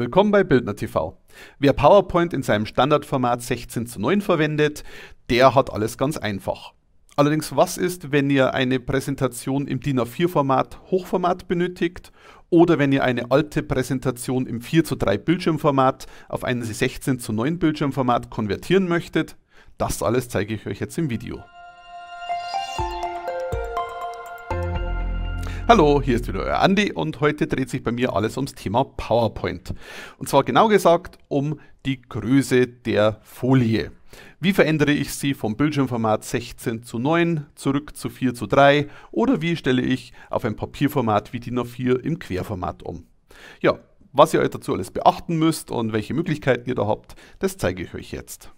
Willkommen bei Bildner TV. Wer PowerPoint in seinem Standardformat 16 zu 9 verwendet, der hat alles ganz einfach. Allerdings, was ist, wenn ihr eine Präsentation im DIN A4-Format Hochformat benötigt oder wenn ihr eine alte Präsentation im 4 zu 3 Bildschirmformat auf ein 16 zu 9 Bildschirmformat konvertieren möchtet? Das alles zeige ich euch jetzt im Video. Hallo, hier ist wieder euer Andi und heute dreht sich bei mir alles ums Thema PowerPoint. Und zwar genau gesagt um die Größe der Folie. Wie verändere ich sie vom Bildschirmformat 16 zu 9 zurück zu 4 zu 3 oder wie stelle ich auf ein Papierformat wie DIN A4 im Querformat um? Ja, was ihr dazu alles beachten müsst und welche Möglichkeiten ihr da habt, das zeige ich euch jetzt.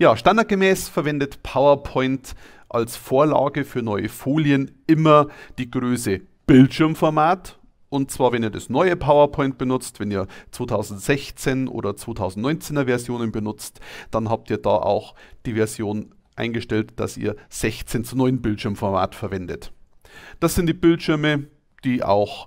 Ja, standardgemäß verwendet PowerPoint als Vorlage für neue Folien immer die Größe Bildschirmformat. Und zwar, wenn ihr das neue PowerPoint benutzt, wenn ihr 2016 oder 2019er Versionen benutzt, dann habt ihr da auch die Version eingestellt, dass ihr 16 zu 9 Bildschirmformat verwendet. Das sind die Bildschirme, die auch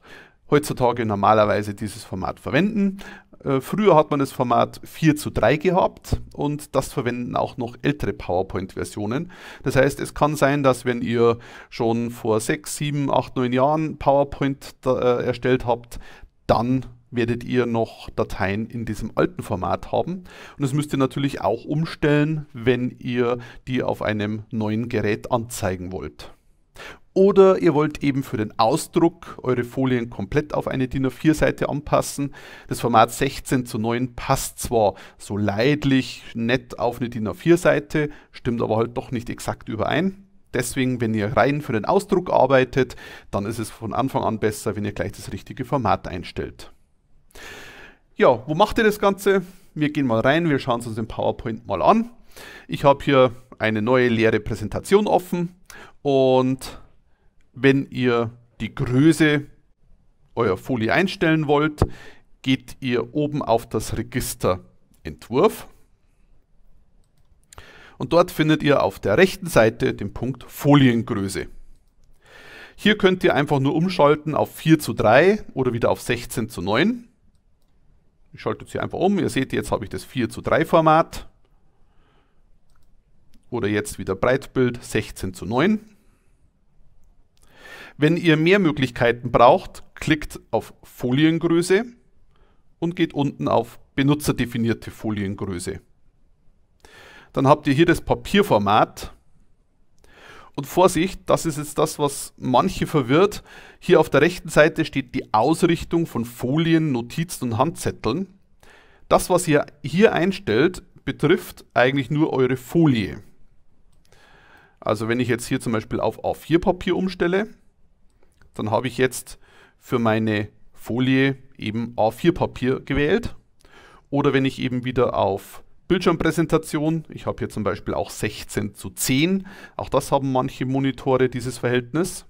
heutzutage normalerweise dieses Format verwenden. Äh, früher hat man das Format 4 zu 3 gehabt und das verwenden auch noch ältere PowerPoint-Versionen. Das heißt, es kann sein, dass wenn ihr schon vor 6, 7, 8, 9 Jahren PowerPoint äh, erstellt habt, dann werdet ihr noch Dateien in diesem alten Format haben. Und das müsst ihr natürlich auch umstellen, wenn ihr die auf einem neuen Gerät anzeigen wollt. Oder ihr wollt eben für den Ausdruck eure Folien komplett auf eine DIN A4-Seite anpassen. Das Format 16 zu 9 passt zwar so leidlich nett auf eine DIN A4-Seite, stimmt aber halt doch nicht exakt überein. Deswegen, wenn ihr rein für den Ausdruck arbeitet, dann ist es von Anfang an besser, wenn ihr gleich das richtige Format einstellt. Ja, wo macht ihr das Ganze? Wir gehen mal rein, wir schauen es uns im PowerPoint mal an. Ich habe hier eine neue leere Präsentation offen und wenn ihr die Größe eurer Folie einstellen wollt, geht ihr oben auf das Register Entwurf und dort findet ihr auf der rechten Seite den Punkt Foliengröße. Hier könnt ihr einfach nur umschalten auf 4 zu 3 oder wieder auf 16 zu 9. Ich schalte jetzt hier einfach um. Ihr seht, jetzt habe ich das 4 zu 3 Format. Oder jetzt wieder Breitbild 16 zu 9. Wenn ihr mehr Möglichkeiten braucht, klickt auf Foliengröße und geht unten auf benutzerdefinierte Foliengröße. Dann habt ihr hier das Papierformat. Und Vorsicht, das ist jetzt das, was manche verwirrt. Hier auf der rechten Seite steht die Ausrichtung von Folien, Notizen und Handzetteln. Das, was ihr hier einstellt, betrifft eigentlich nur eure Folie. Also wenn ich jetzt hier zum Beispiel auf A4-Papier umstelle, dann habe ich jetzt für meine Folie eben A4-Papier gewählt. Oder wenn ich eben wieder auf Bildschirmpräsentation, ich habe hier zum Beispiel auch 16 zu 10, auch das haben manche Monitore dieses Verhältnis.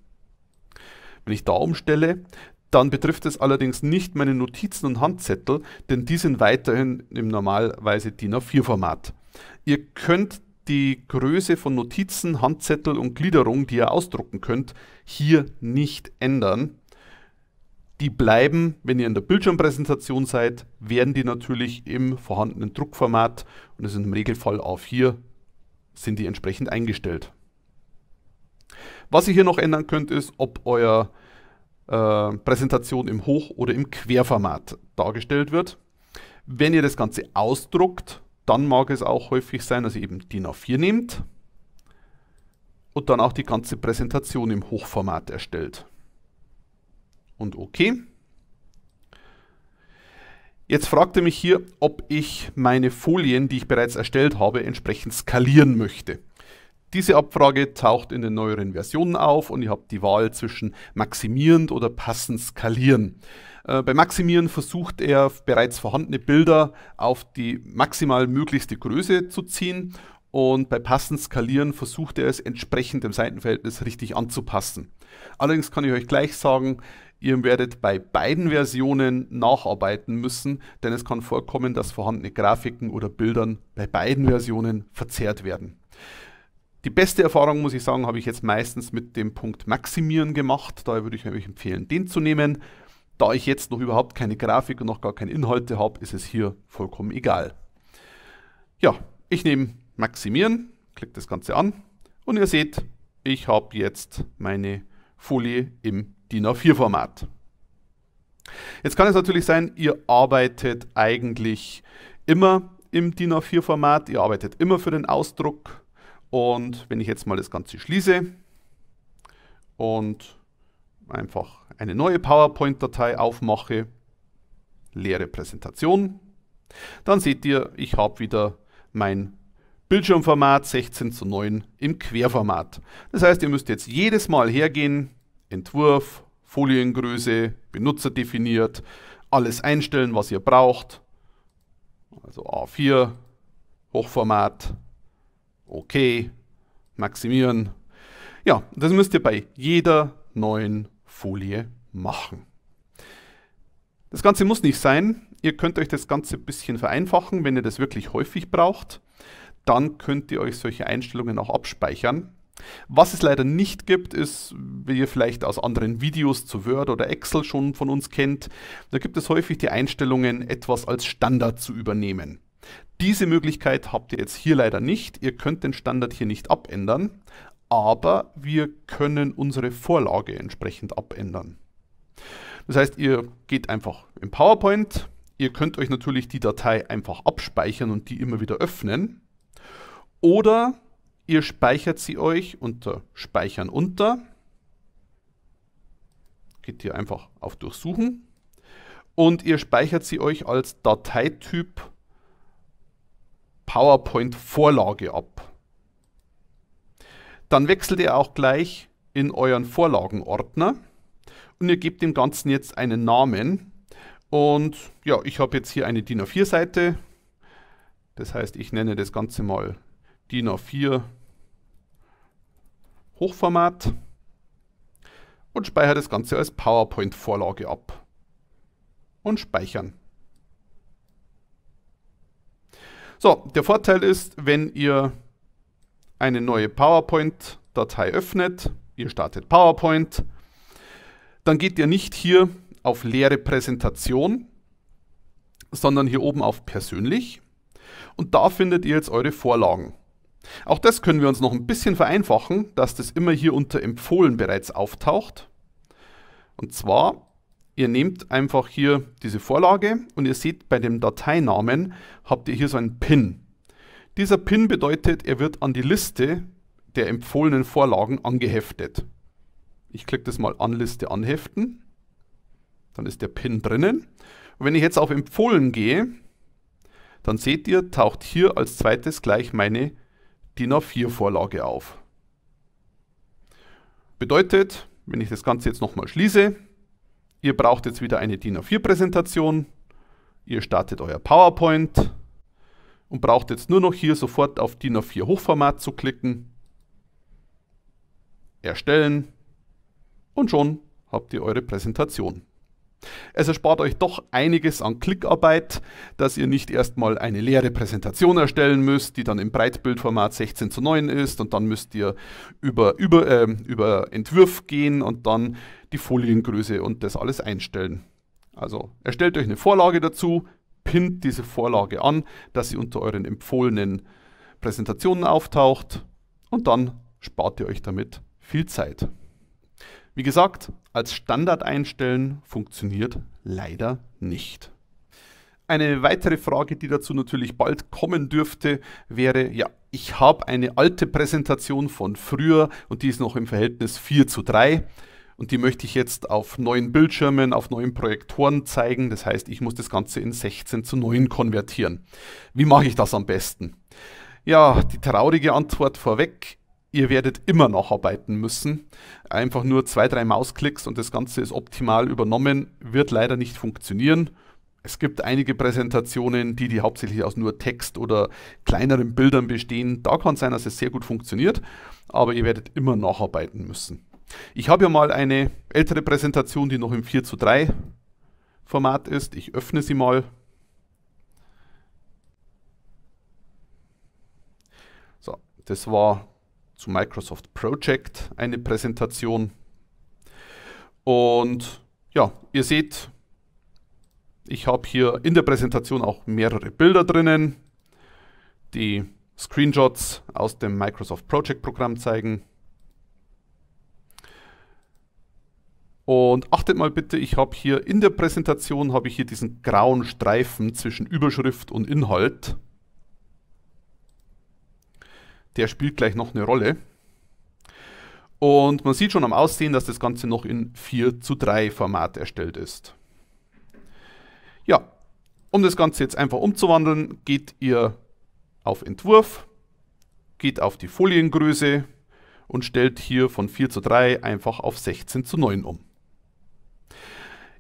Wenn ich da umstelle, dann betrifft es allerdings nicht meine Notizen und Handzettel, denn die sind weiterhin im normalerweise DIN A4-Format. Ihr könnt die Größe von Notizen, Handzettel und Gliederung, die ihr ausdrucken könnt, hier nicht ändern. Die bleiben, wenn ihr in der Bildschirmpräsentation seid, werden die natürlich im vorhandenen Druckformat und das ist im Regelfall A4, sind die entsprechend eingestellt. Was ihr hier noch ändern könnt, ist, ob euer äh, Präsentation im Hoch- oder im Querformat dargestellt wird. Wenn ihr das Ganze ausdruckt, dann mag es auch häufig sein, dass ihr eben DIN A4 nehmt und dann auch die ganze Präsentation im Hochformat erstellt. Und OK. Jetzt fragt er mich hier, ob ich meine Folien, die ich bereits erstellt habe, entsprechend skalieren möchte. Diese Abfrage taucht in den neueren Versionen auf und ihr habt die Wahl zwischen maximierend oder passend skalieren. Äh, bei Maximieren versucht er bereits vorhandene Bilder auf die maximal möglichste Größe zu ziehen und bei passend Skalieren versucht er es entsprechend dem Seitenverhältnis richtig anzupassen. Allerdings kann ich euch gleich sagen, ihr werdet bei beiden Versionen nacharbeiten müssen, denn es kann vorkommen, dass vorhandene Grafiken oder Bildern bei beiden Versionen verzerrt werden. Die beste Erfahrung, muss ich sagen, habe ich jetzt meistens mit dem Punkt Maximieren gemacht. Daher würde ich euch empfehlen, den zu nehmen. Da ich jetzt noch überhaupt keine Grafik und noch gar keine Inhalte habe, ist es hier vollkommen egal. Ja, ich nehme Maximieren, klicke das Ganze an und ihr seht, ich habe jetzt meine Folie im DIN A4-Format. Jetzt kann es natürlich sein, ihr arbeitet eigentlich immer im DIN A4-Format, ihr arbeitet immer für den Ausdruck und wenn ich jetzt mal das Ganze schließe und einfach eine neue PowerPoint-Datei aufmache, leere Präsentation, dann seht ihr, ich habe wieder mein Bildschirmformat 16 zu 9 im Querformat. Das heißt, ihr müsst jetzt jedes Mal hergehen, Entwurf, Foliengröße, Benutzer definiert, alles einstellen, was ihr braucht. Also A4, Hochformat, OK, maximieren. Ja, das müsst ihr bei jeder neuen Folie machen. Das Ganze muss nicht sein. Ihr könnt euch das Ganze ein bisschen vereinfachen, wenn ihr das wirklich häufig braucht. Dann könnt ihr euch solche Einstellungen auch abspeichern. Was es leider nicht gibt, ist, wie ihr vielleicht aus anderen Videos zu Word oder Excel schon von uns kennt, da gibt es häufig die Einstellungen, etwas als Standard zu übernehmen. Diese Möglichkeit habt ihr jetzt hier leider nicht. Ihr könnt den Standard hier nicht abändern, aber wir können unsere Vorlage entsprechend abändern. Das heißt, ihr geht einfach im PowerPoint, ihr könnt euch natürlich die Datei einfach abspeichern und die immer wieder öffnen. Oder Ihr speichert sie euch unter Speichern unter. Geht hier einfach auf Durchsuchen. Und ihr speichert sie euch als Dateityp PowerPoint Vorlage ab. Dann wechselt ihr auch gleich in euren Vorlagenordner und ihr gebt dem Ganzen jetzt einen Namen. Und ja, ich habe jetzt hier eine DIN A4 Seite. Das heißt, ich nenne das Ganze mal DIN A4 Hochformat und speichere das Ganze als PowerPoint-Vorlage ab. Und speichern. So, der Vorteil ist, wenn ihr eine neue PowerPoint-Datei öffnet, ihr startet PowerPoint, dann geht ihr nicht hier auf leere Präsentation, sondern hier oben auf persönlich und da findet ihr jetzt eure Vorlagen. Auch das können wir uns noch ein bisschen vereinfachen, dass das immer hier unter Empfohlen bereits auftaucht. Und zwar, ihr nehmt einfach hier diese Vorlage und ihr seht bei dem Dateinamen habt ihr hier so einen Pin. Dieser Pin bedeutet, er wird an die Liste der empfohlenen Vorlagen angeheftet. Ich klicke das mal an Liste anheften. Dann ist der Pin drinnen. Und wenn ich jetzt auf Empfohlen gehe, dann seht ihr, taucht hier als zweites gleich meine DIN A4-Vorlage auf. Bedeutet, wenn ich das Ganze jetzt nochmal schließe, ihr braucht jetzt wieder eine DIN A4-Präsentation, ihr startet euer PowerPoint und braucht jetzt nur noch hier sofort auf DIN A4 Hochformat zu klicken, erstellen. Und schon habt ihr eure Präsentation. Es erspart euch doch einiges an Klickarbeit, dass ihr nicht erstmal eine leere Präsentation erstellen müsst, die dann im Breitbildformat 16 zu 9 ist und dann müsst ihr über, über, äh, über Entwurf gehen und dann die Foliengröße und das alles einstellen. Also erstellt euch eine Vorlage dazu, pinnt diese Vorlage an, dass sie unter euren empfohlenen Präsentationen auftaucht und dann spart ihr euch damit viel Zeit. Wie gesagt, als Standard einstellen funktioniert leider nicht. Eine weitere Frage, die dazu natürlich bald kommen dürfte, wäre, ja, ich habe eine alte Präsentation von früher und die ist noch im Verhältnis 4 zu 3 und die möchte ich jetzt auf neuen Bildschirmen, auf neuen Projektoren zeigen. Das heißt, ich muss das Ganze in 16 zu 9 konvertieren. Wie mache ich das am besten? Ja, die traurige Antwort vorweg, ihr werdet immer nacharbeiten müssen. Einfach nur zwei, drei Mausklicks und das Ganze ist optimal übernommen, wird leider nicht funktionieren. Es gibt einige Präsentationen, die, die hauptsächlich aus nur Text oder kleineren Bildern bestehen. Da kann sein, dass es sehr gut funktioniert, aber ihr werdet immer nacharbeiten müssen. Ich habe ja mal eine ältere Präsentation, die noch im 4 zu 3 Format ist. Ich öffne sie mal. So, das war zu Microsoft Project eine Präsentation. Und Ja, ihr seht, ich habe hier in der Präsentation auch mehrere Bilder drinnen, die Screenshots aus dem Microsoft Project Programm zeigen. Und achtet mal bitte, ich habe hier in der Präsentation habe ich hier diesen grauen Streifen zwischen Überschrift und Inhalt. Der spielt gleich noch eine Rolle. Und man sieht schon am Aussehen, dass das Ganze noch in 4 zu 3 Format erstellt ist. Ja, um das Ganze jetzt einfach umzuwandeln, geht ihr auf Entwurf, geht auf die Foliengröße und stellt hier von 4 zu 3 einfach auf 16 zu 9 um.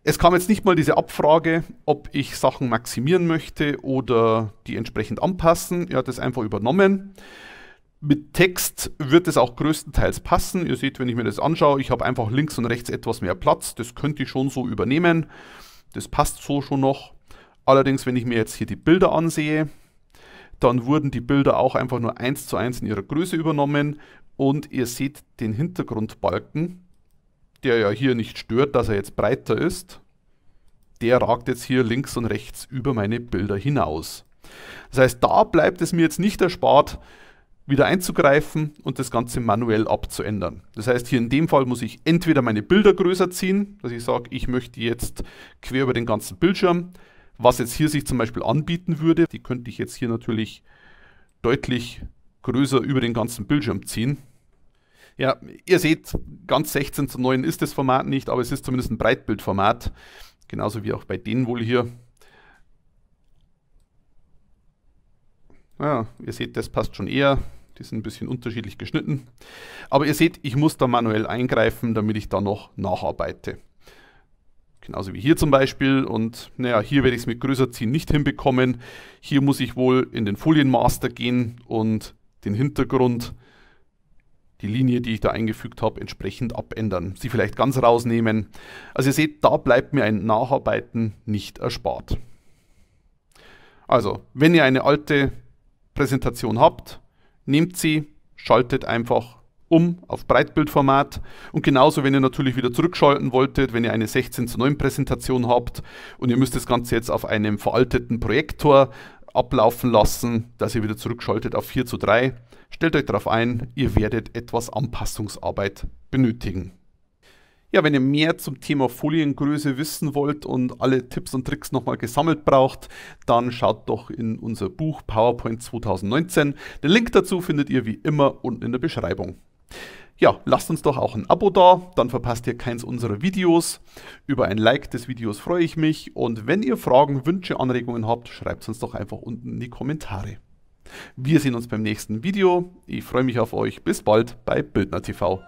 Es kam jetzt nicht mal diese Abfrage, ob ich Sachen maximieren möchte oder die entsprechend anpassen. Er hat es einfach übernommen. Mit Text wird es auch größtenteils passen. Ihr seht, wenn ich mir das anschaue, ich habe einfach links und rechts etwas mehr Platz. Das könnte ich schon so übernehmen. Das passt so schon noch. Allerdings, wenn ich mir jetzt hier die Bilder ansehe, dann wurden die Bilder auch einfach nur eins zu eins in ihrer Größe übernommen und ihr seht den Hintergrundbalken, der ja hier nicht stört, dass er jetzt breiter ist. Der ragt jetzt hier links und rechts über meine Bilder hinaus. Das heißt, da bleibt es mir jetzt nicht erspart, wieder einzugreifen und das Ganze manuell abzuändern. Das heißt, hier in dem Fall muss ich entweder meine Bilder größer ziehen, dass ich sage, ich möchte jetzt quer über den ganzen Bildschirm, was jetzt hier sich zum Beispiel anbieten würde, die könnte ich jetzt hier natürlich deutlich größer über den ganzen Bildschirm ziehen. Ja, ihr seht, ganz 16 zu 9 ist das Format nicht, aber es ist zumindest ein Breitbildformat, genauso wie auch bei denen wohl hier. Ja, ihr seht, das passt schon eher. Die sind ein bisschen unterschiedlich geschnitten. Aber ihr seht, ich muss da manuell eingreifen, damit ich da noch nacharbeite. Genauso wie hier zum Beispiel. Und naja, hier werde ich es mit größer ziehen nicht hinbekommen. Hier muss ich wohl in den Folienmaster gehen und den Hintergrund, die Linie, die ich da eingefügt habe, entsprechend abändern. Sie vielleicht ganz rausnehmen. Also ihr seht, da bleibt mir ein Nacharbeiten nicht erspart. Also, wenn ihr eine alte Präsentation habt, nehmt sie, schaltet einfach um auf Breitbildformat und genauso, wenn ihr natürlich wieder zurückschalten wolltet, wenn ihr eine 16 zu 9 Präsentation habt und ihr müsst das Ganze jetzt auf einem veralteten Projektor ablaufen lassen, dass ihr wieder zurückschaltet auf 4 zu 3, stellt euch darauf ein, ihr werdet etwas Anpassungsarbeit benötigen. Ja, wenn ihr mehr zum Thema Foliengröße wissen wollt und alle Tipps und Tricks nochmal gesammelt braucht, dann schaut doch in unser Buch PowerPoint 2019. Den Link dazu findet ihr wie immer unten in der Beschreibung. Ja, lasst uns doch auch ein Abo da, dann verpasst ihr keins unserer Videos. Über ein Like des Videos freue ich mich und wenn ihr Fragen, Wünsche, Anregungen habt, schreibt es uns doch einfach unten in die Kommentare. Wir sehen uns beim nächsten Video. Ich freue mich auf euch. Bis bald bei Bildner TV.